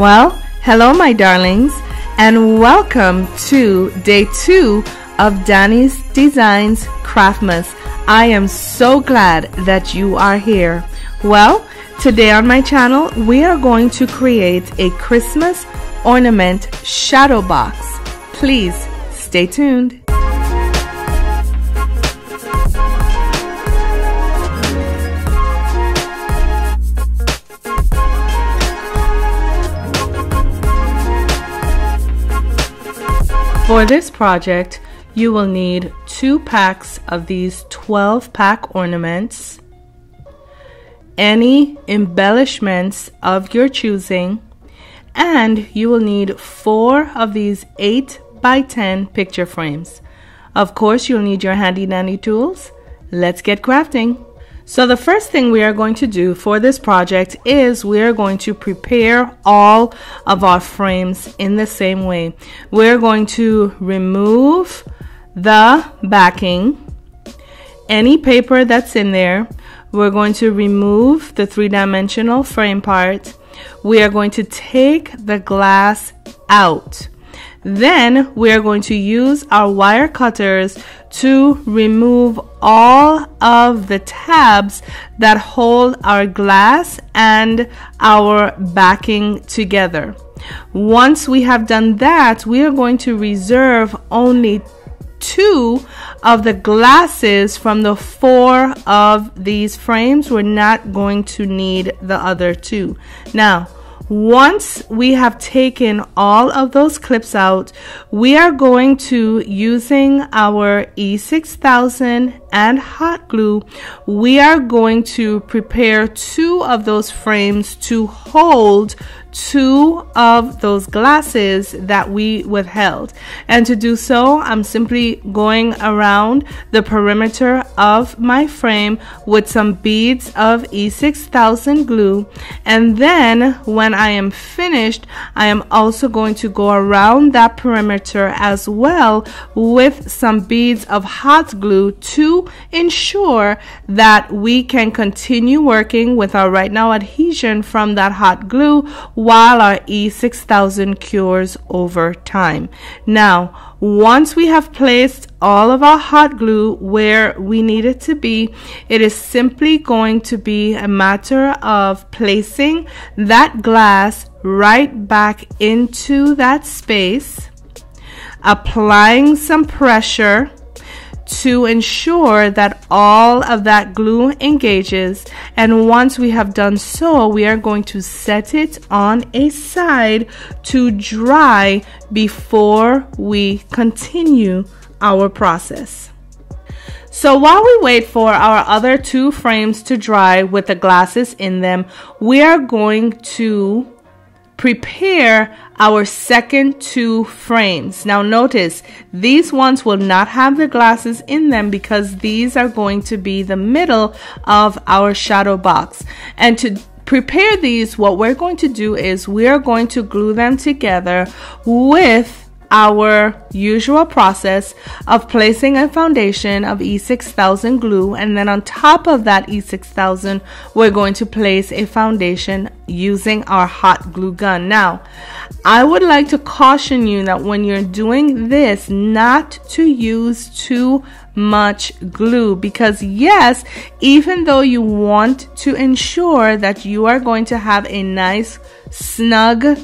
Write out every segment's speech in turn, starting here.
Well, hello, my darlings, and welcome to day two of Danie's Designs Craftmas. I am so glad that you are here. Well, today on my channel, we are going to create a Christmas ornament shadow box. Please stay tuned. For this project, you will need two packs of these 12 pack ornaments, any embellishments of your choosing, and you will need four of these 8 by 10 picture frames. Of course, you'll need your handy dandy tools. Let's get crafting. So the first thing we are going to do for this project is we are going to prepare all of our frames in the same way. We're going to remove the backing, any paper that's in there. We're going to remove the three-dimensional frame part. We are going to take the glass out. Then we are going to use our wire cutters to remove all of the tabs that hold our glass and our backing together. Once we have done that, we are going to reserve only two of the glasses from the four of these frames. We're not going to need the other two. Now, once we have taken all of those clips out, we are going to, using our E6000 and hot glue, we are going to prepare two of those frames to hold two of those glasses that we withheld. And to do so, I'm simply going around the perimeter of my frame with some beads of E6000 glue. And then when I am finished, I am also going to go around that perimeter as well with some beads of hot glue to ensure that we can continue working with our right now adhesion from that hot glue while our E6000 cures over time. Now, once we have placed all of our hot glue where we need it to be, it is simply going to be a matter of placing that glass right back into that space, applying some pressure to ensure that all of that glue engages. And once we have done so, we are going to set it on a side to dry before we continue our process. So while we wait for our other two frames to dry with the glasses in them, we are going to prepare our second two frames. Now notice these ones will not have the glasses in them because these are going to be the middle of our shadow box. And to prepare these, what we're going to do is we are going to glue them together with our usual process of placing a foundation of E6000 glue and then on top of that E6000 we're going to place a foundation using our hot glue gun. Now I would like to caution you that when you're doing this not to use too much glue because yes even though you want to ensure that you are going to have a nice snug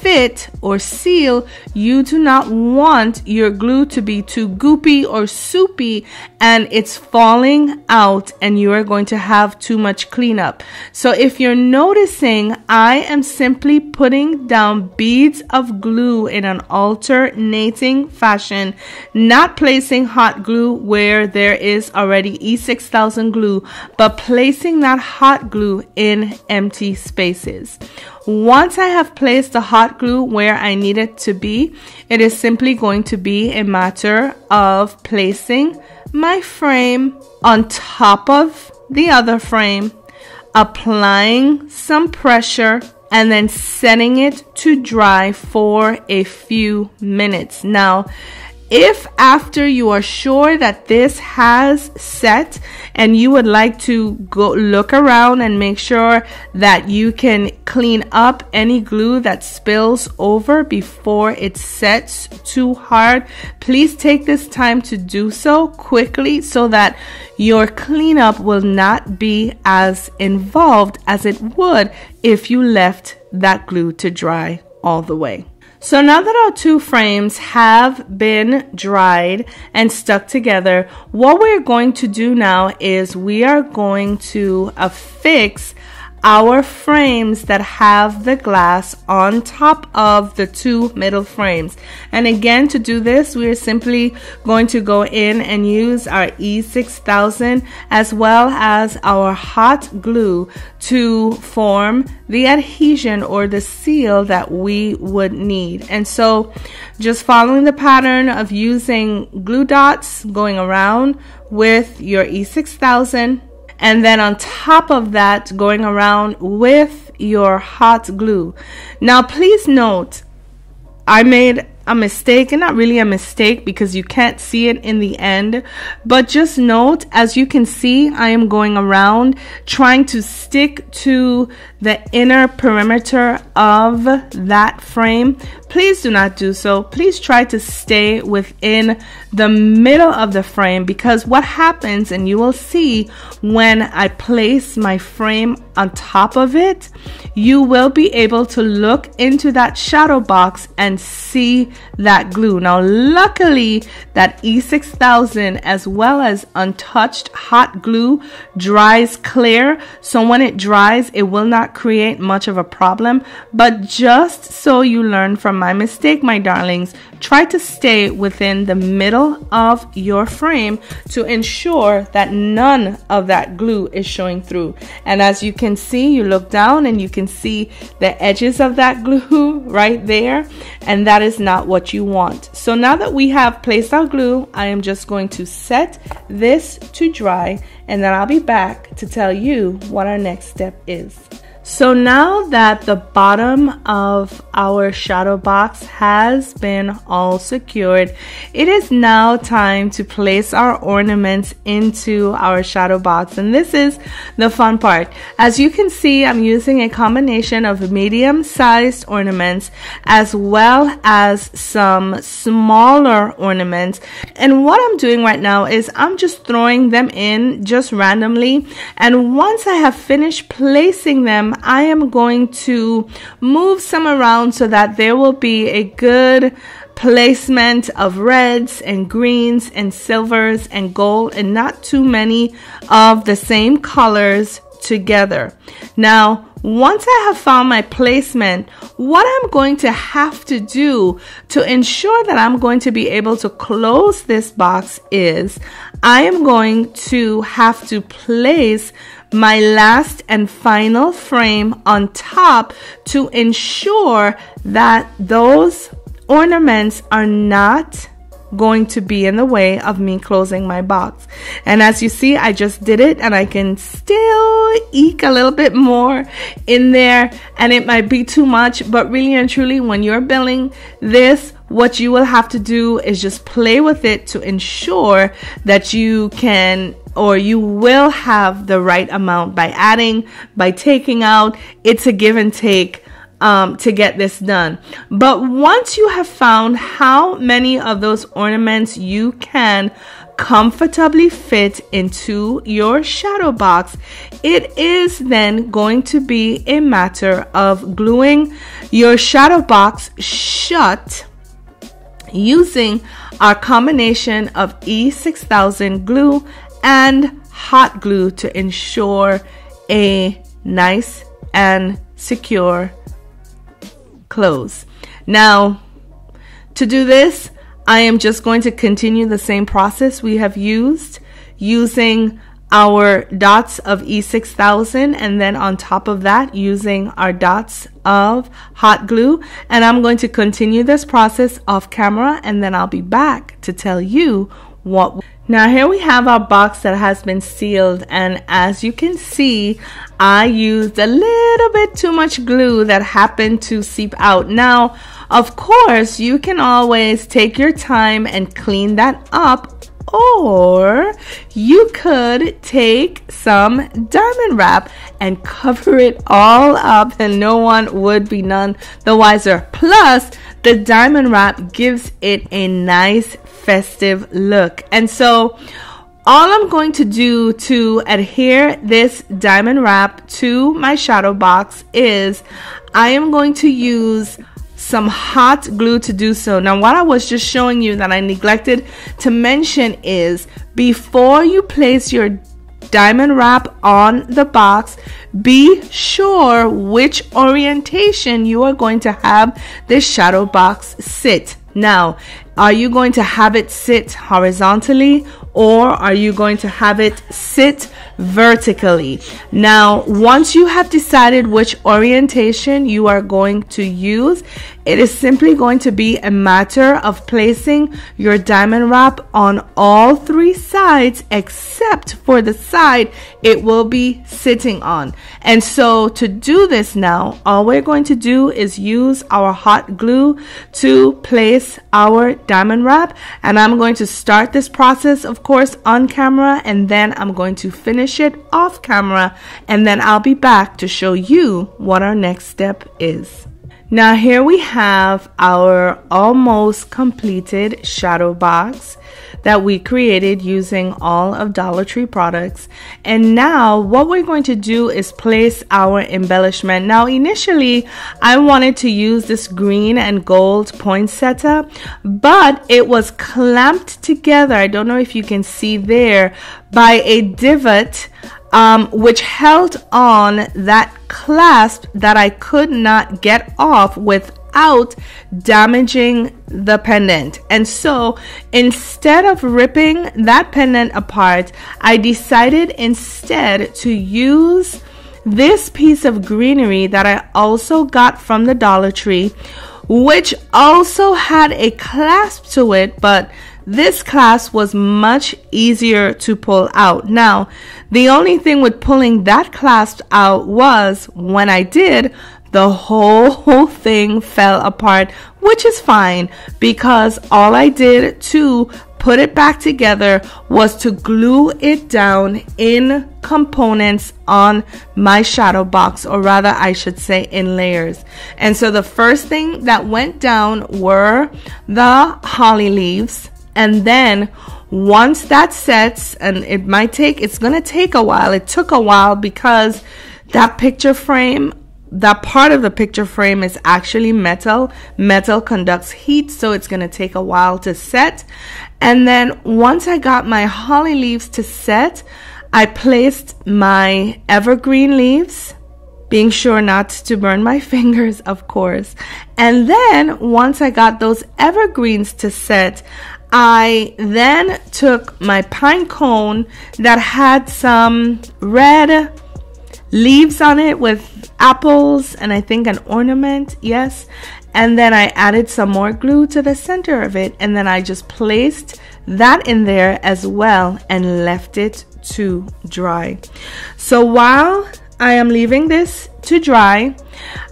fit or seal, you do not want your glue to be too goopy or soupy and it's falling out and you are going to have too much cleanup. So if you're noticing, I am simply putting down beads of glue in an alternating fashion, not placing hot glue where there is already E6000 glue, but placing that hot glue in empty spaces. Once I have placed the hot glue where I need it to be, it is simply going to be a matter of placing my frame on top of the other frame, applying some pressure, and then setting it to dry for a few minutes. Now, If after you are sure that this has set and you would like to go look around and make sure that you can clean up any glue that spills over before it sets too hard, please take this time to do so quickly so that your cleanup will not be as involved as it would if you left that glue to dry all the way. So now that our two frames have been dried and stuck together, what we're going to do now is we are going to affix our frames that have the glass on top of the two middle frames. And again, to do this, we are simply going to go in and use our E6000 as well as our hot glue to form the adhesion or the seal that we would need. And so just following the pattern of using glue dots going around with your E6000 and then on top of that going around with your hot glue. Now please note I made a mistake and not really a mistake because you can't see it in the end but just note as you can see I am going around trying to stick to the inner perimeter of that frame. Please do not do so. Please try to stay within the middle of the frame because what happens and you will see when I place my frame on top of it you will be able to look into that shadow box and see that glue. Now, luckily, that E6000 as well as untouched hot glue dries clear. So when it dries, it will not create much of a problem. But just so you learn from my mistake, my darlings, try to stay within the middle of your frame to ensure that none of that glue is showing through. And as you can see, you look down and you can see the edges of that glue right there. And that is not what you want. So now that we have placed our glue, I am just going to set this to dry and then I'll be back to tell you what our next step is. So now that the bottom of our shadow box has been all secured, it is now time to place our ornaments into our shadow box. And this is the fun part. As you can see, I'm using a combination of medium sized ornaments as well as some smaller ornaments. And what I'm doing right now is I'm just throwing them in just randomly. And once I have finished placing them, I am going to move some around so that there will be a good placement of reds and greens and silvers and gold and not too many of the same colors together. Now, once I have found my placement, what I'm going to have to do to ensure that I'm going to be able to close this box is I am going to have to place my last and final frame on top to ensure that those ornaments are not going to be in the way of me closing my box. And as you see, I just did it and I can still eke a little bit more in there and it might be too much, but really and truly when you're building this, what you will have to do is just play with it to ensure that you can or you will have the right amount by adding, by taking out. It's a give and take um, to get this done. But once you have found how many of those ornaments you can comfortably fit into your shadow box, it is then going to be a matter of gluing your shadow box shut using our combination of E6000 glue and hot glue to ensure a nice and secure close. Now, to do this, I am just going to continue the same process we have used using our dots of E6000 and then on top of that using our dots of hot glue and I'm going to continue this process off camera and then I'll be back to tell you what Now here we have our box that has been sealed and as you can see I used a little bit too much glue that happened to seep out. Now of course you can always take your time and clean that up or you could take some diamond wrap and cover it all up and no one would be none the wiser. Plus, the diamond wrap gives it a nice festive look. And so, all I'm going to do to adhere this diamond wrap to my shadow box is I am going to use some hot glue to do so. Now, what I was just showing you that I neglected to mention is before you place your diamond wrap on the box, be sure which orientation you are going to have this shadow box sit. Now, are you going to have it sit horizontally or are you going to have it sit vertically? Now, once you have decided which orientation you are going to use, it is simply going to be a matter of placing your diamond wrap on all three sides except for the side it will be sitting on. And so to do this now, all we're going to do is use our hot glue to place our diamond wrap. And I'm going to start this process, of course, on camera, and then I'm going to finish it off camera. And then I'll be back to show you what our next step is. Now here we have our almost completed shadow box that we created using all of Dollar Tree products. And now what we're going to do is place our embellishment. Now initially I wanted to use this green and gold poinsettia, but it was clamped together. I don't know if you can see there by a divot um, which held on that clasp that I could not get off without damaging the pendant. And so instead of ripping that pendant apart, I decided instead to use this piece of greenery that I also got from the Dollar Tree, which also had a clasp to it, but this clasp was much easier to pull out. Now, the only thing with pulling that clasp out was when I did, the whole, whole thing fell apart, which is fine because all I did to put it back together was to glue it down in components on my shadow box, or rather, I should say, in layers. And so the first thing that went down were the holly leaves. And then once that sets, and it might take, it's going to take a while. It took a while because that picture frame, that part of the picture frame is actually metal. Metal conducts heat, so it's going to take a while to set. And then once I got my holly leaves to set, I placed my evergreen leaves being sure not to burn my fingers, of course. And then once I got those evergreens to set, I then took my pine cone that had some red leaves on it with apples and I think an ornament, yes. And then I added some more glue to the center of it and then I just placed that in there as well and left it to dry. So while I am leaving this to dry,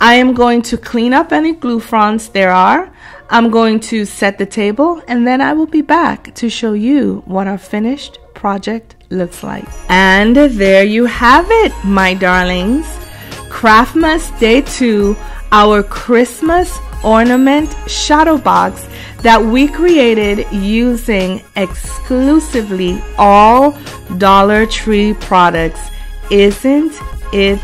I am going to clean up any glue fronts there are. I'm going to set the table and then I will be back to show you what our finished project looks like. And there you have it, my darlings. Craftmas Day 2, our Christmas ornament shadow box that we created using exclusively all Dollar Tree products. Isn't it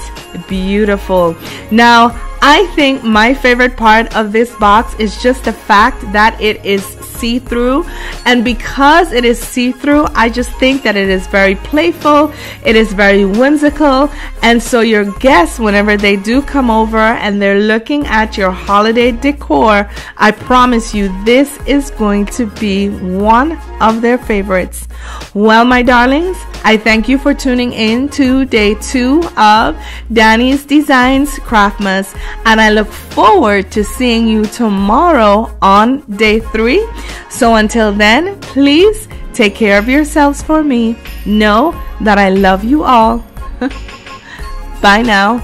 beautiful? Now, I think my favorite part of this box is just the fact that it is see-through. And because it is see-through I just think that it is very playful it is very whimsical. And so your guests whenever they do come over and they're looking at your holiday decor I promise you this is going to be one of their favorites. Well my darlings I thank you for tuning in to day two of Danie's Designs Craftmas. And I look forward to seeing you tomorrow on day three. So until then, please Take care of yourselves for me. Know that I love you all. Bye now.